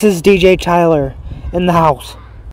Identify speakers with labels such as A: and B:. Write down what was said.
A: This is DJ Tyler in the house.